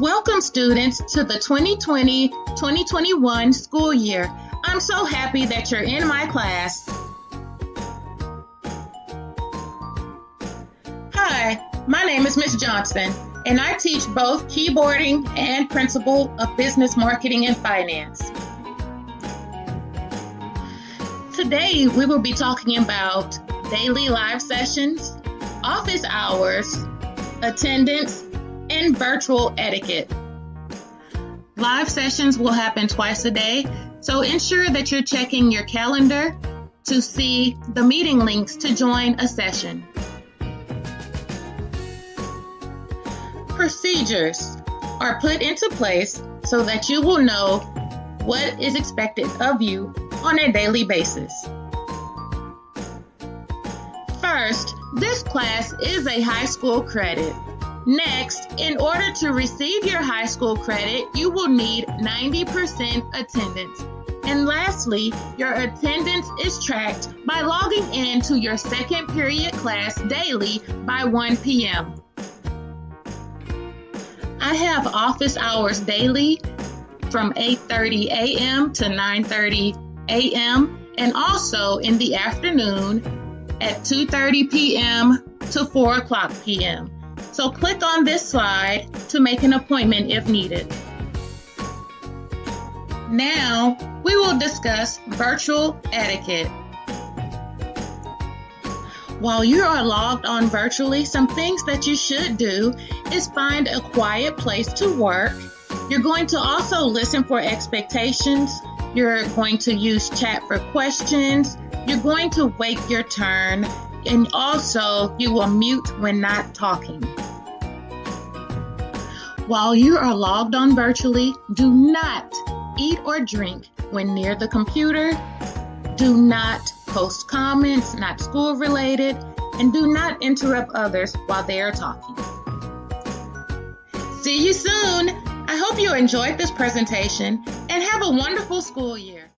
Welcome, students, to the 2020 2021 school year. I'm so happy that you're in my class. Hi, my name is Ms. Johnson, and I teach both keyboarding and principle of business marketing and finance. Today, we will be talking about daily live sessions, office hours, attendance, and virtual etiquette. Live sessions will happen twice a day, so ensure that you're checking your calendar to see the meeting links to join a session. Procedures are put into place so that you will know what is expected of you on a daily basis. First, this class is a high school credit. Next, in order to receive your high school credit, you will need 90% attendance. And lastly, your attendance is tracked by logging in to your second period class daily by 1 p.m. I have office hours daily from 8:30 a.m. to 9:30 a.m. and also in the afternoon at 2:30 p.m. to 4 o'clock p.m. So click on this slide to make an appointment if needed. Now, we will discuss virtual etiquette. While you are logged on virtually, some things that you should do is find a quiet place to work. You're going to also listen for expectations. You're going to use chat for questions. You're going to wait your turn. And also, you will mute when not talking. While you are logged on virtually, do not eat or drink when near the computer. Do not post comments, not school related, and do not interrupt others while they are talking. See you soon! I hope you enjoyed this presentation and have a wonderful school year.